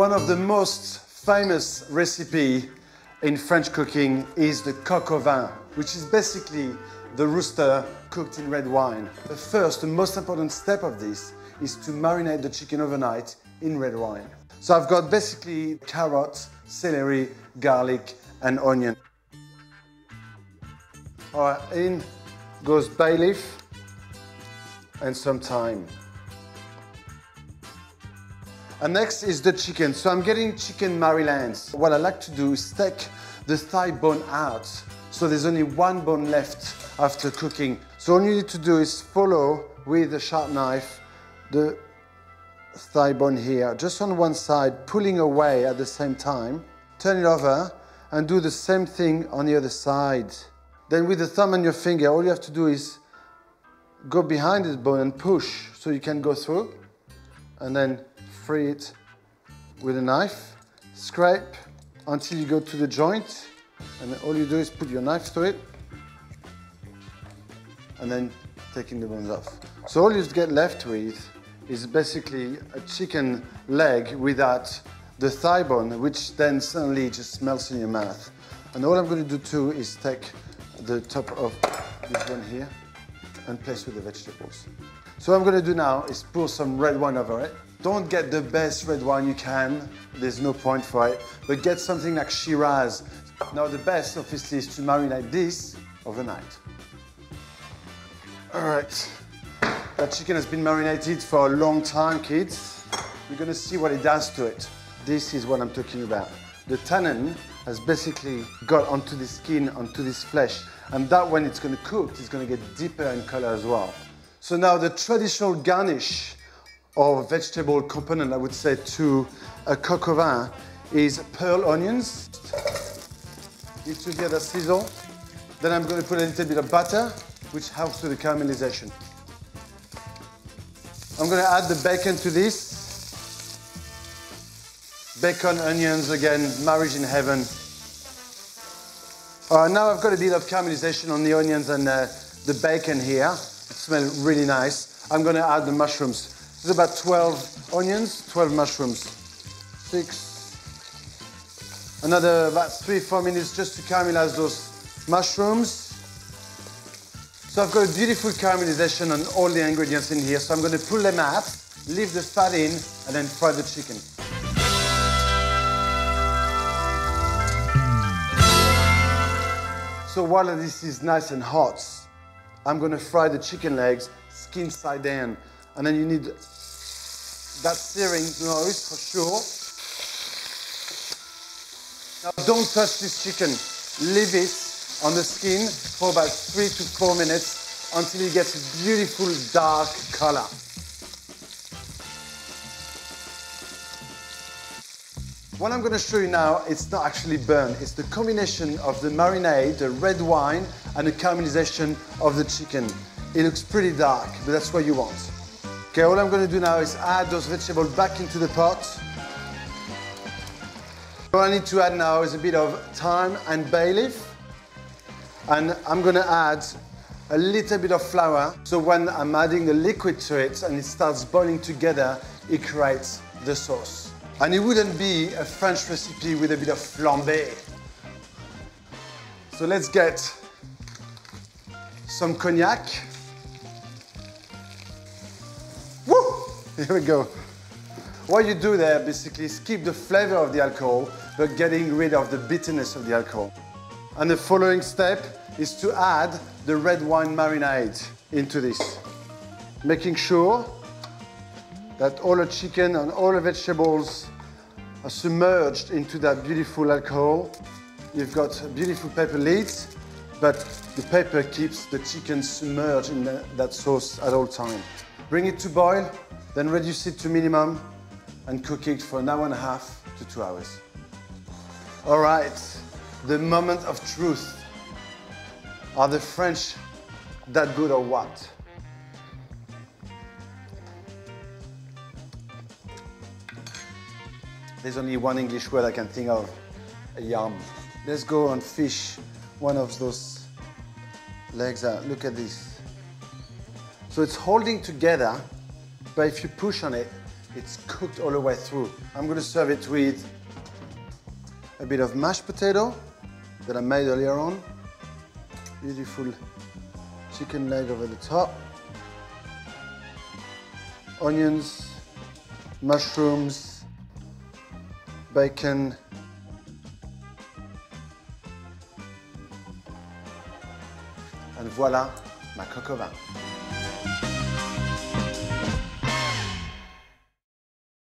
One of the most famous recipe in French cooking is the coq au vin, which is basically the rooster cooked in red wine. The first, the most important step of this is to marinate the chicken overnight in red wine. So I've got basically carrots, celery, garlic, and onion. All right, in goes bay leaf and some thyme. And next is the chicken. So I'm getting chicken Marylands. What I like to do is take the thigh bone out. So there's only one bone left after cooking. So all you need to do is follow with a sharp knife the thigh bone here, just on one side, pulling away at the same time. Turn it over and do the same thing on the other side. Then with the thumb and your finger, all you have to do is go behind this bone and push so you can go through and then free it with a knife. Scrape until you go to the joint and all you do is put your knife through it and then taking the bones off. So all you get left with is basically a chicken leg without the thigh bone, which then suddenly just melts in your mouth. And all I'm going to do too is take the top of this one here and place with the vegetables. So what I'm going to do now is pour some red wine over it. Don't get the best red wine you can. There's no point for it. But get something like Shiraz. Now the best, obviously, is to marinate this overnight. All right. That chicken has been marinated for a long time, kids. We're gonna see what it does to it. This is what I'm talking about. The tannin has basically got onto the skin, onto this flesh, and that when it's gonna cook, it's gonna get deeper in color as well. So now the traditional garnish or vegetable component, I would say, to a coq au vin is pearl onions. These together sizzle. Then I'm going to put a little bit of butter, which helps with the caramelization. I'm going to add the bacon to this. Bacon, onions, again, marriage in heaven. Uh, now I've got a bit of caramelization on the onions and uh, the bacon here. It smells really nice. I'm going to add the mushrooms. There's about 12 onions, 12 mushrooms. Six. Another about three, four minutes just to caramelize those mushrooms. So I've got a beautiful caramelization on all the ingredients in here. So I'm going to pull them out, leave the fat in, and then fry the chicken. So while this is nice and hot, I'm going to fry the chicken legs, skin side down. And then you need that searing noise for sure. Now don't touch this chicken. Leave it on the skin for about three to four minutes until it gets a beautiful dark color. What I'm going to show you now, it's not actually burnt. It's the combination of the marinade, the red wine, and the caramelization of the chicken. It looks pretty dark, but that's what you want. Okay, all I'm going to do now is add those vegetables back into the pot. What I need to add now is a bit of thyme and bay leaf. And I'm gonna add a little bit of flour. So when I'm adding the liquid to it and it starts boiling together, it creates the sauce. And it wouldn't be a French recipe with a bit of flambé. So let's get some cognac. Here we go. What you do there basically is keep the flavor of the alcohol, but getting rid of the bitterness of the alcohol. And the following step is to add the red wine marinade into this. Making sure that all the chicken and all the vegetables are submerged into that beautiful alcohol. You've got beautiful paper lids, but the paper keeps the chicken submerged in the, that sauce at all time. Bring it to boil, then reduce it to minimum and cook it for an hour and a half to two hours. All right, the moment of truth. Are the French that good or what? There's only one English word I can think of, yum. Let's go and fish one of those legs out. Look at this. So it's holding together, but if you push on it, it's cooked all the way through. I'm gonna serve it with a bit of mashed potato that I made earlier on. Beautiful chicken leg over the top. Onions, mushrooms, bacon. And voila, ma coq.